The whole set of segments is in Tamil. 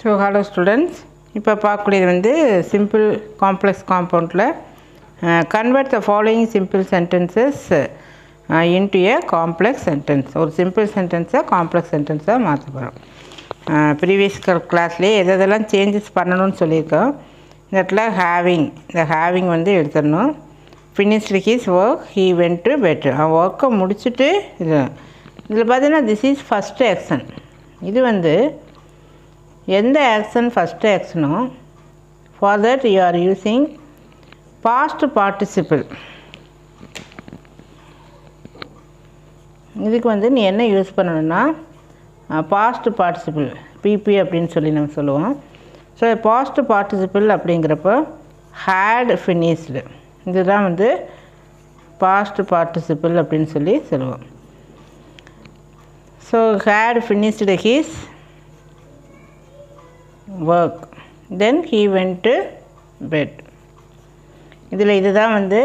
ஸோ ஹலோ ஸ்டூடெண்ட்ஸ் இப்போ பார்க்கக்கூடியது வந்து simple complex காம்பவுண்டில் convert the following simple sentences into a complex sentence ஒரு சிம்பிள் சென்டென்ஸை காம்ப்ளெக்ஸ் சென்டென்ஸாக மாற்ற போகிறோம் ப்ரீவியஸ் கிளாஸ்லேயே எது எதெல்லாம் சேஞ்சஸ் பண்ணணும்னு சொல்லியிருக்கோம். இந்த இடத்துல ஹேவிங் இந்த ஹேவிங் வந்து எடுத்துடணும். Finished his work he went to bed அவன் ஒர்க்கை முடிச்சுட்டு இது இதில் பார்த்தீங்கன்னா திஸ் இஸ் ஃபஸ்ட்டு ஆக்ஷன் இது வந்து எந்த action first ஆக்ஷனோ for that you are using past participle இதுக்கு வந்து நீ என்ன யூஸ் பண்ணணும்னா பாஸ்ட் பார்ட்டிசிபிள் பிபி அப்படின்னு சொல்லி நம்ம சொல்லுவோம். ஸோ பாஸ்ட் பார்ட்டிசிபிள் அப்படிங்கிறப்போ ஹேட் ஃபினிஷ்டு இதுதான் வந்து பாஸ்ட் பார்ட்டிசிபிள் அப்படின்னு சொல்லி சொல்லுவோம். So had finished his work then he went to bed இதில் இதுதான் வந்து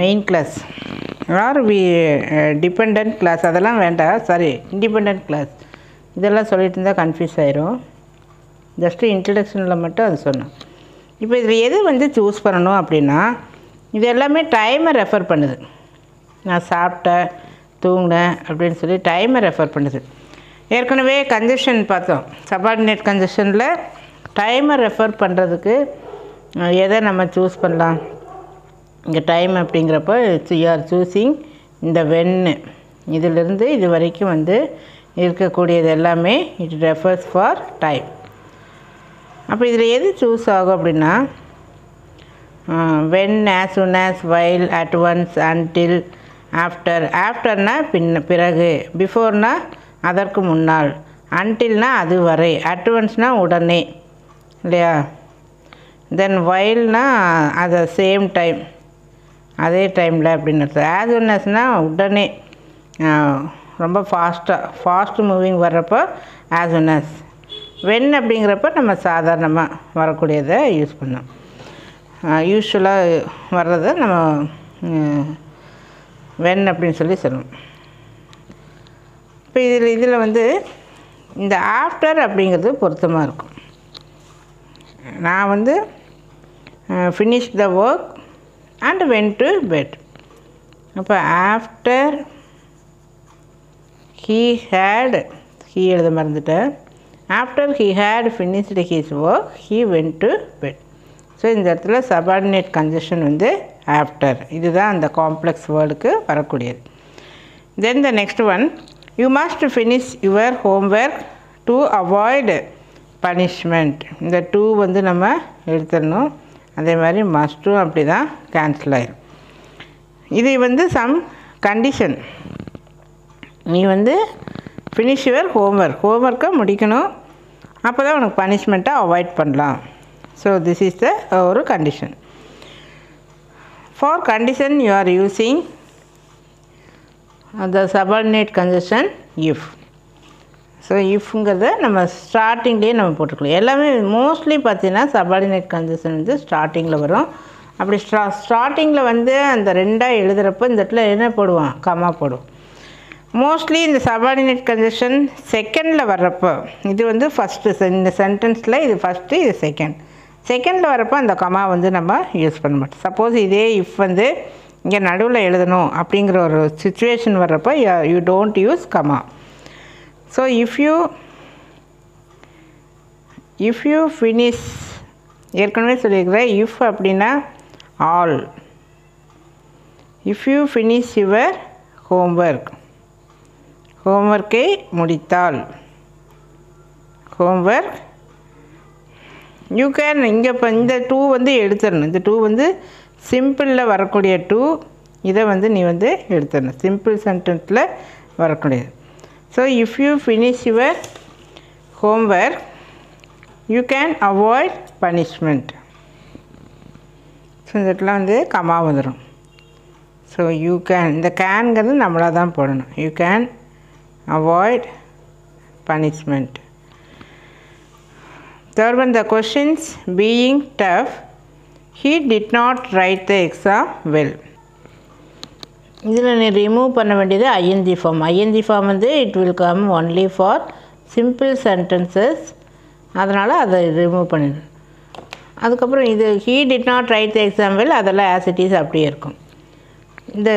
main clause or we depend clause அதெல்லாம் வேண்டாம் சாரி இண்டிபெண்ட் கிளாஸ் இதெல்லாம் சொல்லிட்டு இருந்தால் கன்ஃபியூஸ் ஆயிரும். ஜஸ்ட்டு இன்ட்ரடக்ஷனில் மட்டும் அது சொன்னேன் இப்போ இதில் எது வந்து சூஸ் பண்ணணும் அப்படின்னா இது எல்லாமே டைமை ரெஃபர் பண்ணுது. நான் சாப்பிட்டேன் தூங்கினேன் அப்படின்னு சொல்லி டைமை ரெஃபர் பண்ணுது. ஏற்கனவே கன்ஜெஷன் பார்த்தோம். சபார்டினேட் கன்ஜெஷனில் டைமை ரெஃபர் பண்ணுறதுக்கு எதை நம்ம சூஸ் பண்ணலாம்? இங்கே டைம் அப்படிங்கிறப்போ யூ ஆர் சூஸிங் இந்த வென்னு இதிலிருந்து இது வரைக்கும் வந்து இருக்கக்கூடியது எல்லாமே இட் ரெஃபர்ஸ் ஃபார் டைம் அப்போ இதில் எது சூஸ் ஆகும் அப்படின்னா when as soon as while at once until after ஆஃப்டர்னால் பின்ன பிறகு. பிஃபோர்னால் அதற்கு முன்னால். அன்டில்னா அது வரை அட்வான்ஸ்னால் உடனே. இல்லையா? தென் வைல்னா அதை சேம் டைம் அதே டைமில் அப்படின்னு அர்த்தம். ஆஸ் ஒன்னஸ்னால் உடனே. ரொம்ப ஃபாஸ்ட்டாக ஃபாஸ்ட் மூவிங் வர்றப்போ ஆஸ் ஒன்னஸ் வென் அப்படிங்கிறப்ப நம்ம சாதாரணமாக வரக்கூடியதை யூஸ் பண்ணோம் யூஸ்வலாக வர்றதை நம்ம வென் அப்படின்னு சொல்லி சொல்லுவோம் இப்போ இதில் இதில் வந்து இந்த ஆஃப்டர் அப்படிங்கிறது பொருத்தமாக இருக்கும். நான் வந்து finish the work and went to bed அப்போ ஆஃப்டர் ஹீ ஹேட் ஹீ எழுத மறந்துட்டேன். After he had finished his work he went to bed so இந்த இடத்துல சபார்டினேட் கன்ஜெஷன் வந்து ஆஃப்டர் இதுதான் அந்த காம்ப்ளெக்ஸ் வேர்டுக்கு வரக்கூடியது. Then the next one you must finish your homework to avoid punishment இந்த டூ வந்து நம்ம எடுத்துடணும். அதே மாதிரி மஸ்ட்டும் அப்படி தான் கேன்சல் ஆயிடும் இது வந்து சம் கண்டிஷன் நீ வந்து ஃபினிஷ் யுவர் ஹோம்ஒர்க் ஹோம்ஒர்க்கை முடிக்கணும். அப்போ தான் உனக்கு பனிஷ்மெண்ட்டை அவாய்ட் பண்ணலாம். ஸோ திஸ் இஸ் த ஒரு condition for condition you are using the subordinate conjunction if so இஃப்ங்கிறத நம்ம ஸ்டார்டிங்லேயே நம்ம போட்டுக்கலாம். எல்லாமே மோஸ்ட்லி பார்த்தீங்கன்னா சபார்டினேட் கன்ஜெஷன் வந்து ஸ்டார்டிங்கில் வரும். அப்படி ஸ்டா ஸ்டார்டிங்கில் வந்து அந்த ரெண்டாக எழுதுகிறப்போ இந்த இடத்துல என்ன போடுவான்? கம்மா போடுவோம் மோஸ்ட்லி இந்த சபார்டினேட் கன்ஜெஷன் செகண்டில் வர்றப்போ இது வந்து ஃபஸ்ட்டு இந்த சென்டென்ஸில் இது ஃபஸ்ட்டு இது செகண்ட் செகண்டில் வரப்போ அந்த கமா வந்து நம்ம யூஸ் பண்ண மாட்டோம். சப்போஸ் இதே இஃப் வந்து இங்கே நடுவில் எழுதணும் அப்படிங்கிற ஒரு சுச்சுவேஷன் வர்றப்போ you don't use comma so if you if you finish ஏற்கனவே சொல்லியிருக்கிறேன் இஃப் அப்படின்னா all if you finish your homework ஹோம்ஒர்க்கை முடித்தால் ஹோம்ஒர்க் யூ கேன் இங்கே இப்போ இந்த டூ வந்து எடுத்துடணும். இந்த டூ வந்து சிம்பிளில் வரக்கூடிய டூ இதை வந்து நீ வந்து எடுத்துடணும். சிம்பிள் சென்டென்ஸில் வரக்கூடியது. So if you finish your homework you can avoid punishment so இந்த இடத்துல வந்து கமா வந்துடும் ஸோ யூ கேன் இந்த கேன்கிறது நம்மளாக தான் போடணும். You can avoid punishment Third the questions being tough he did not write the exam well இதில் நீ ரிமூவ் பண்ண வேண்டியது ஐஎன்ஜி ஃபார்ம் ஐஎன்ஜி ஃபார்ம் வந்து it will come only for simple sentences அதனால் அதை ரிமூவ் பண்ணிடு. அதுக்கப்புறம் இது he did not write the exam well அதெல்லாம் ஆஸ் இட் இஸ் அப்படியே இருக்கும். இந்த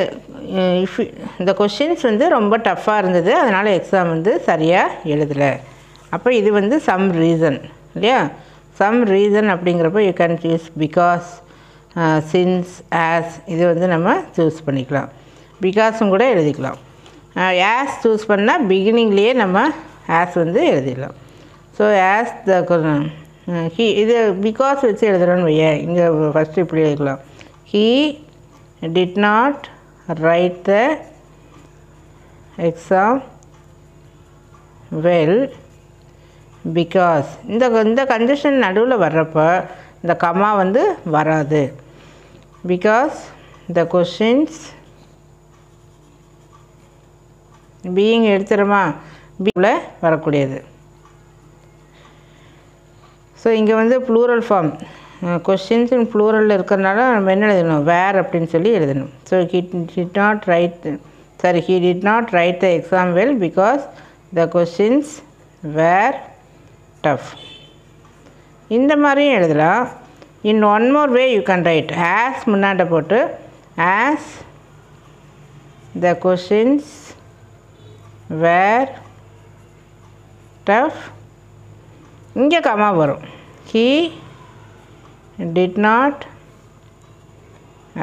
இஃப் இந்த கொஷின்ஸ் வந்து ரொம்ப டஃப்பாக இருந்தது அதனால் எக்ஸாம் வந்து சரியாக எழுதலை. அப்போ இது வந்து சம் ரீசன் இல்லையா? சம் ரீசன் அப்படிங்கிறப்ப you can choose because since as இது வந்து நம்ம சூஸ் பண்ணிக்கலாம். பிகாஸும் கூட எழுதிக்கலாம். ஆஸ் சூஸ் பண்ணால் பிகினிங்லேயே நம்ம ஆஸ் வந்து எழுதிடலாம். ஸோ ஆஸ் த ஹீ இது பிகாஸ் வச்சு எழுதுகிறோன்னு வையேன் இங்கே ஃபஸ்ட்டு இப்படி எழுதலாம். He did not write the exam well because இந்த இந்த கண்டிஷன் நடுவில் வர்றப்போ இந்த கமா வந்து வராது. பிகாஸ் த கொஷின்ஸ் பீயிங் எடுத்துருமா பியில் வரக்கூடியது. ஸோ இங்கே வந்து ப்ளூரல் ஃபார்ம் கொஷின்ஸ் இன் ப்ளூரலில் இருக்கிறனால நம்ம என்ன எழுதணும்? வேர் அப்படின்னு சொல்லி எழுதணும். So hit did not write sorry he did not write the exam well because the questions were tough இந்த மாதிரியும் எழுதலாம் in one more way you can write as முன்னாண்ட போட்டு as the questions were tough இங்கே கமா வரும் he did not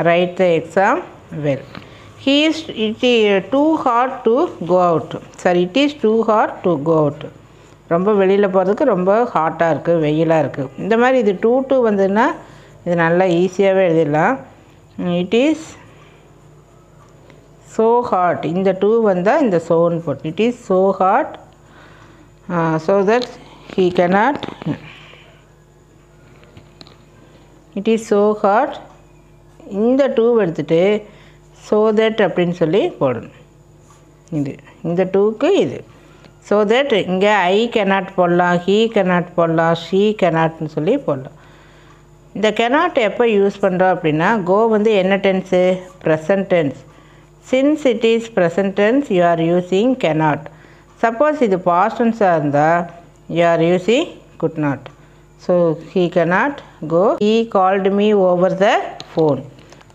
write the exam well he is it too hard to go out sorry it is too hard to go out ரொம்ப வெளியில் போகிறதுக்கு ரொம்ப ஹாட்டாக இருக்குது வெயிலாக இருக்குது இந்த மாதிரி இது டூ டூ வந்ததுன்னா இது நல்லா ஈஸியாகவே எழுதிடலாம். இட் இஸ் ஸோ ஹாட் இந்த டூ வந்தால் இந்த சோன்னு போட்டு. It is so hard so that he cannot it is so hard இந்த டூ எடுத்துகிட்டு ஸோ தட் அப்படின்னு சொல்லி போடணும். இது. இந்த டூக்கு இது. ஸோ தட் இங்கே ஐ கெனாட் போடலாம் ஹீ கெனாட் போடலாம் ஷீ கெனாட்னு சொல்லி போடலாம். இந்த கெனாட் எப்போ யூஸ் பண்ணுறோம் அப்படின்னா கோ வந்து என்ன tense present tense since it is present tense you are using cannot suppose இது பாஸ்டன்ஸாக இருந்தால் you are using could not so he cannot go he called me over the phone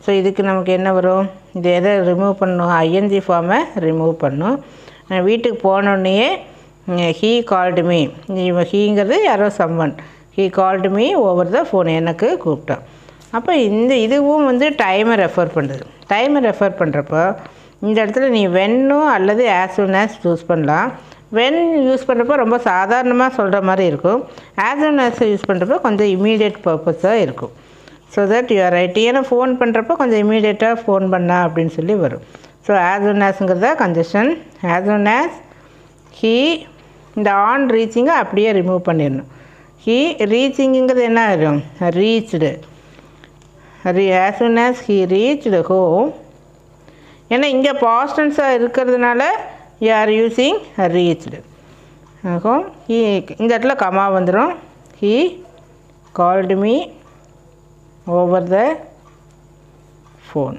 so இதுக்கு நமக்கு என்ன வரும்? இது எதை ரிமூவ் பண்ணணும்? ஐஎன்ஜி ஃபார்மை ரிமூவ் பண்ணும் நான் வீட்டுக்கு போனோடனேயே ஹீ கால்டு மீ ஹீங்கிறது யாரோ someone he called me over the phone எனக்கு கூப்பிட்டான். அப்போ இந்த இதுவும் வந்து டைமை ரெஃபர் பண்ணுது. டைமை ரெஃபர் பண்ணுறப்போ இந்த இடத்துல நீ வென்னும் அல்லது ஆஸ் ஒன் ஆஸ் யூஸ் பண்ணலாம். வென் யூஸ் பண்ணுறப்போ ரொம்ப சாதாரணமாக சொல்கிற மாதிரி இருக்கும். ஆஸ் soon ஆஸ் யூஸ் பண்ணுறப்போ கொஞ்சம் இமீடியட் பர்பஸாக இருக்கும். So that you are right ஏன்னா ஃபோன் பண்ணுறப்போ கொஞ்சம் இமீடியட்டாக ஃபோன் பண்ணா அப்படின்னு சொல்லி வரும். So as one ஆஸ்ங்கிறத conjunction as one as he இந்த ஆன் ரீச்சிங்கை அப்படியே ரிமூவ் பண்ணிடணும். ஹீ ரீச்சிங்குங்கிறது என்ன ஆயிரும்? Reached re as one as he reached home ஏன்னா இங்கே பாஸ்டன்ஸாக இருக்கிறதுனால you are using reached home he இந்த இடத்துல கமா வந்துடும் he called me over the phone